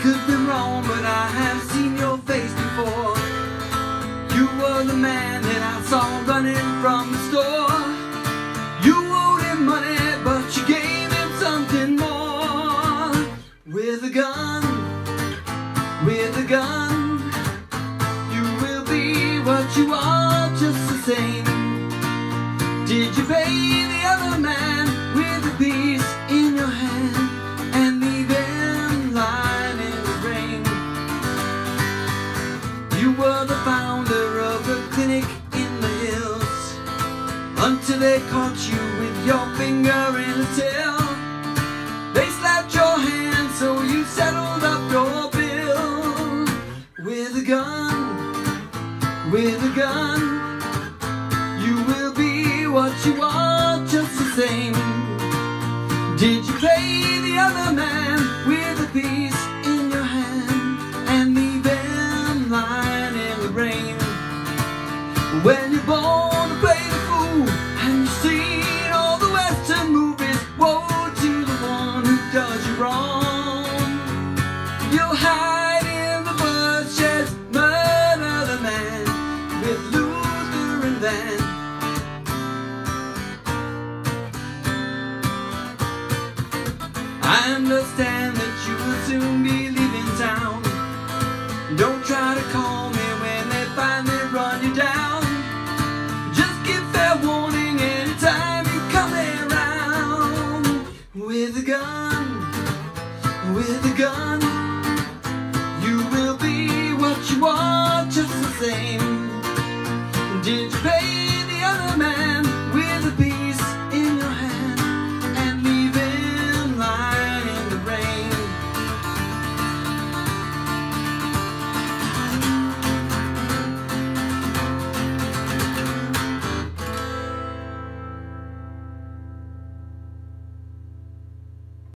could be wrong, but I have seen your face before. You were the man that I saw running from the store. You owed him money, but you gave him something more. With a gun, with a gun. They caught you with your finger in the till. They slapped your hand so you settled up your bill with a gun, with a gun. You will be what you are, just the same. Did you pay the other man with a piece in your hand and leave him lying in the rain? When you're born You'll hide in the bush's murder the man with Luther and Van. I understand that you will soon be leaving town. Don't try to call me when they finally run you down. Just give fair warning anytime you come around. With a gun, same. Did you?